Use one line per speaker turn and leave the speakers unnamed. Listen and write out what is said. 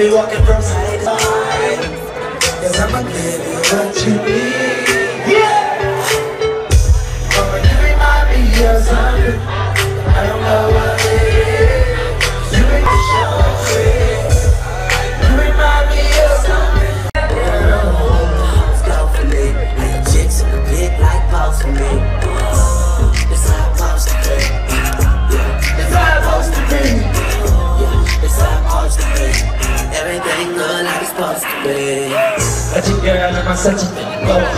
you walking from side to side. Cause I'ma give you what you need. plastic bag. But your girl, I'm such a thing.